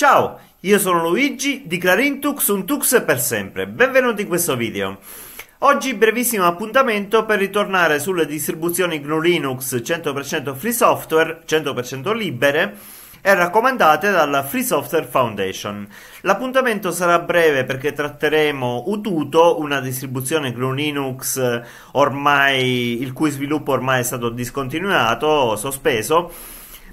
Ciao, io sono Luigi di Clarintux, un Tux per sempre. Benvenuti in questo video. Oggi brevissimo appuntamento per ritornare sulle distribuzioni GNU Linux 100% free software, 100% libere e raccomandate dalla Free Software Foundation. L'appuntamento sarà breve perché tratteremo Ututo, una distribuzione GNU Linux ormai, il cui sviluppo ormai è stato discontinuato, sospeso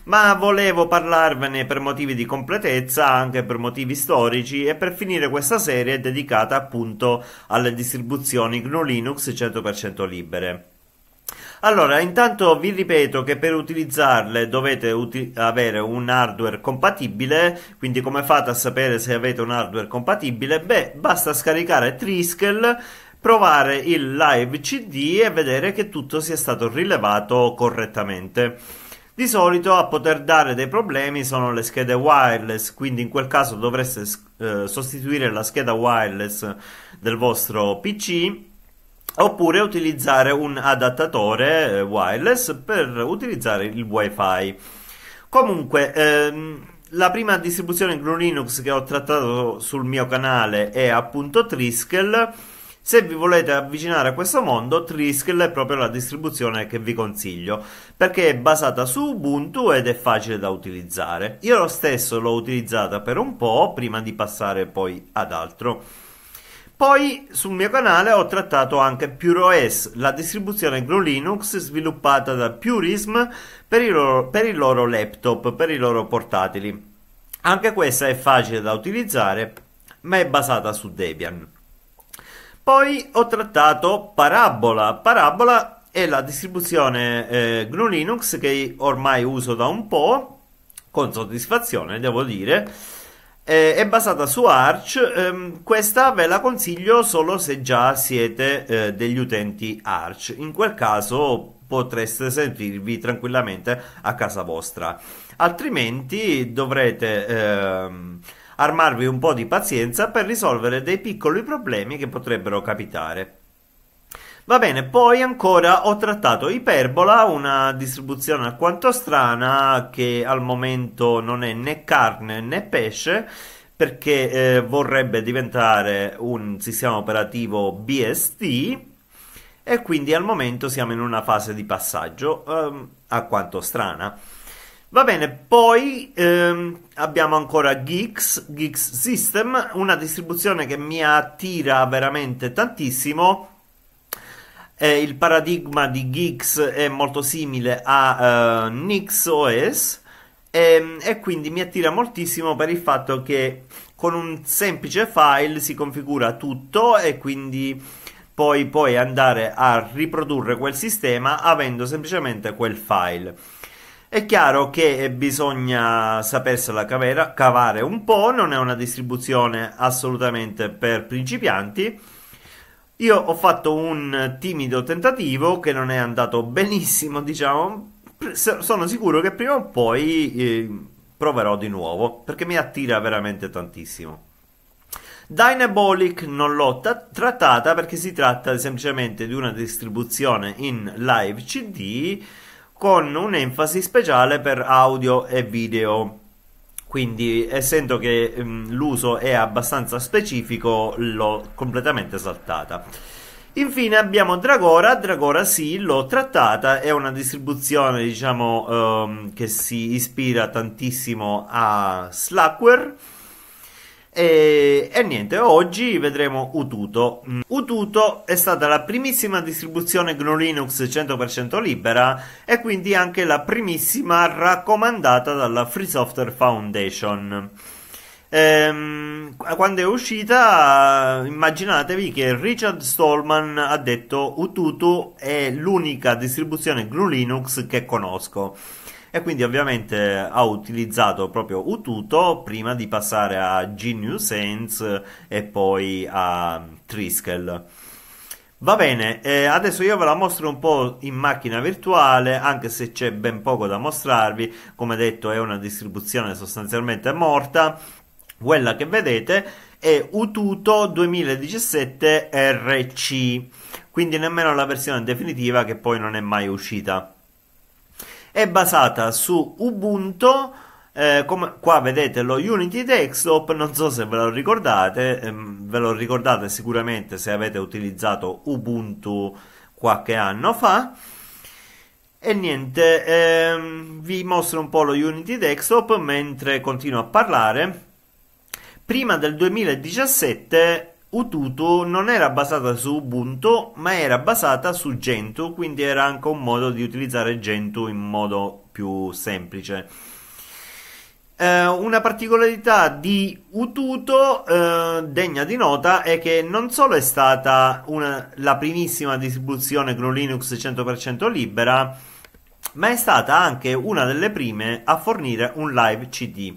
ma volevo parlarvene per motivi di completezza, anche per motivi storici e per finire questa serie dedicata appunto alle distribuzioni GNU Linux 100% libere. Allora, intanto vi ripeto che per utilizzarle dovete uti- avere un hardware compatibile, quindi come fate a sapere se avete un hardware compatibile? Beh, basta scaricare Triskel, provare il live CD e vedere che tutto sia stato rilevato correttamente. Di solito a poter dare dei problemi sono le schede wireless, quindi in quel caso dovreste eh, sostituire la scheda wireless del vostro PC oppure utilizzare un adattatore eh, wireless per utilizzare il wifi. Comunque, ehm, la prima distribuzione GNU Linux che ho trattato sul mio canale è appunto Triskel se vi volete avvicinare a questo mondo, Triskel è proprio la distribuzione che vi consiglio, perché è basata su Ubuntu ed è facile da utilizzare. Io lo stesso l'ho utilizzata per un po' prima di passare poi ad altro. Poi sul mio canale ho trattato anche PureOS, la distribuzione GNU Linux sviluppata da Purism per i, loro, per i loro laptop, per i loro portatili. Anche questa è facile da utilizzare, ma è basata su Debian. Poi ho trattato Parabola. Parabola è la distribuzione eh, GNU Linux che ormai uso da un po', con soddisfazione devo dire. Eh, è basata su Arch. Ehm, questa ve la consiglio solo se già siete eh, degli utenti Arch. In quel caso potreste sentirvi tranquillamente a casa vostra. Altrimenti dovrete ehm, armarvi un po' di pazienza per risolvere dei piccoli problemi che potrebbero capitare. Va bene, poi ancora ho trattato Iperbola, una distribuzione alquanto strana che al momento non è né carne né pesce perché eh, vorrebbe diventare un sistema operativo BST e quindi al momento siamo in una fase di passaggio eh, alquanto strana. Va bene, poi ehm, abbiamo ancora Geeks, Geeks System, una distribuzione che mi attira veramente tantissimo. Eh, il paradigma di Geeks è molto simile a uh, NixOS e, e quindi mi attira moltissimo per il fatto che con un semplice file si configura tutto e quindi poi puoi andare a riprodurre quel sistema avendo semplicemente quel file. È chiaro che bisogna sapersela cavera, cavare un po', non è una distribuzione assolutamente per principianti. Io ho fatto un timido tentativo che non è andato benissimo, diciamo. Sono sicuro che prima o poi eh, proverò di nuovo perché mi attira veramente tantissimo. Dynabolic non l'ho trattata perché si tratta semplicemente di una distribuzione in live CD con un'enfasi speciale per audio e video. Quindi, essendo che um, l'uso è abbastanza specifico, l'ho completamente saltata. Infine abbiamo Dragora, Dragora sì, l'ho trattata, è una distribuzione diciamo um, che si ispira tantissimo a Slackware e, e, niente, oggi vedremo Ututo. Mm, Ututo è stata la primissima distribuzione GNU Linux 100% libera e quindi anche la primissima raccomandata dalla Free Software Foundation. Ehm, quando è uscita, immaginatevi che Richard Stallman ha detto Ututu è l'unica distribuzione GNU Linux che conosco e quindi ovviamente ha utilizzato proprio Ututo prima di passare a GNU Sense e poi a Triskel. Va bene, eh, adesso io ve la mostro un po' in macchina virtuale, anche se c'è ben poco da mostrarvi, come detto è una distribuzione sostanzialmente morta. Quella che vedete è Ututo 2017 RC, quindi nemmeno la versione definitiva che poi non è mai uscita è basata su Ubuntu, Eh, come qua vedete lo Unity Desktop, non so se ve lo ricordate, ehm, ve lo ricordate sicuramente se avete utilizzato Ubuntu qualche anno fa. E niente, ehm, vi mostro un po' lo Unity Desktop mentre continuo a parlare. Prima del 2017 Ututu non era basata su Ubuntu, ma era basata su Gentoo, quindi era anche un modo di utilizzare Gentoo in modo più semplice. Eh, una particolarità di Ututo eh, degna di nota è che non solo è stata una, la primissima distribuzione GNU Linux 100% libera, ma è stata anche una delle prime a fornire un live CD.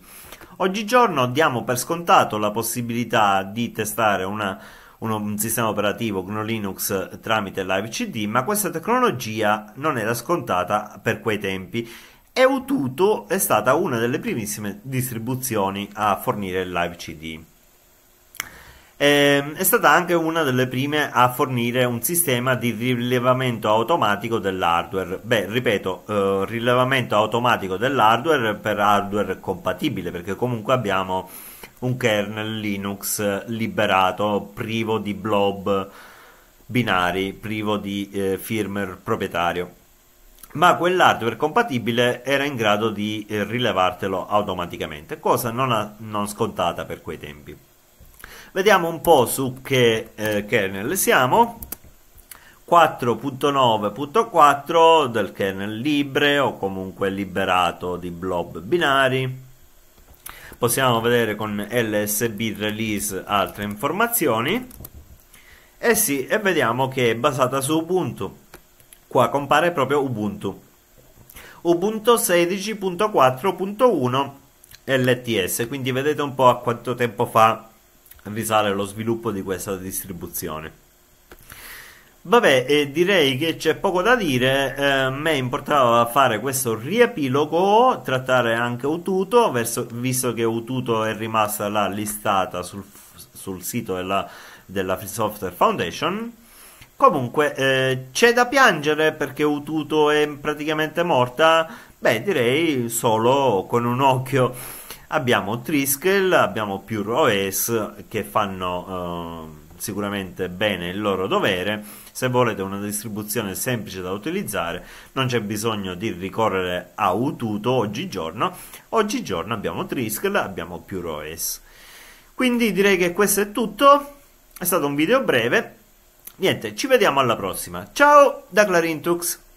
Oggigiorno diamo per scontato la possibilità di testare una, uno, un sistema operativo GNU Linux tramite live CD, ma questa tecnologia non era scontata per quei tempi e Ututo è stata una delle primissime distribuzioni a fornire il live CD. Ehm, è stata anche una delle prime a fornire un sistema di rilevamento automatico dell'hardware. Beh, ripeto, eh, rilevamento automatico dell'hardware per hardware compatibile, perché comunque abbiamo un kernel Linux liberato, privo di blob binari, privo di eh, firmware proprietario ma quell'hardware compatibile era in grado di eh, rilevartelo automaticamente, cosa non, a, non, scontata per quei tempi. Vediamo un po' su che eh, kernel siamo. 4.9.4 del kernel libre o comunque liberato di blob binari. Possiamo vedere con LSB release altre informazioni. E sì, e vediamo che è basata su Ubuntu Qua compare proprio Ubuntu. Ubuntu 16.4.1 LTS, quindi vedete un po' a quanto tempo fa risale lo sviluppo di questa distribuzione. Vabbè, eh, direi che c'è poco da dire. Eh, a me importava fare questo riepilogo, trattare anche Ututo, verso, visto che Ututo è rimasta là listata sul, sul sito della, della Free Software Foundation. Comunque, eh, c'è da piangere perché Ututo è praticamente morta? Beh, direi solo con un occhio. Abbiamo Triskel, abbiamo Pure OS che fanno eh, sicuramente bene il loro dovere. Se volete una distribuzione semplice da utilizzare, non c'è bisogno di ricorrere a Ututo oggigiorno. Oggigiorno abbiamo Triskel, abbiamo Pure OS. Quindi direi che questo è tutto. È stato un video breve Niente, ci vediamo alla prossima. Ciao da Clarintux!